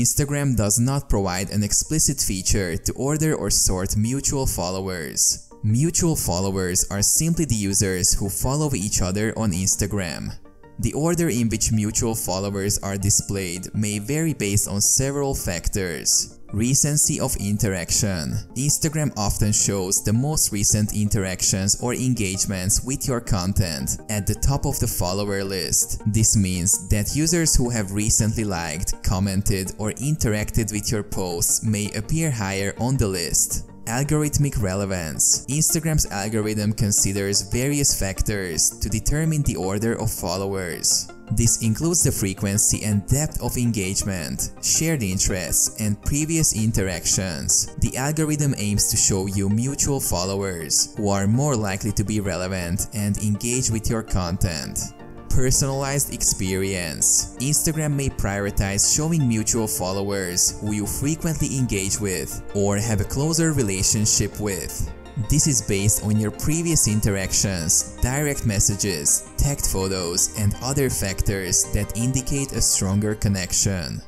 Instagram does not provide an explicit feature to order or sort mutual followers. Mutual followers are simply the users who follow each other on Instagram. The order in which mutual followers are displayed may vary based on several factors. Recency of interaction. Instagram often shows the most recent interactions or engagements with your content at the top of the follower list. This means that users who have recently liked, commented, or interacted with your posts may appear higher on the list. Algorithmic relevance. Instagram's algorithm considers various factors to determine the order of followers. This includes the frequency and depth of engagement, shared interests, and previous interactions. The algorithm aims to show you mutual followers who are more likely to be relevant and engage with your content personalized experience. Instagram may prioritize showing mutual followers who you frequently engage with or have a closer relationship with. This is based on your previous interactions, direct messages, tagged photos, and other factors that indicate a stronger connection.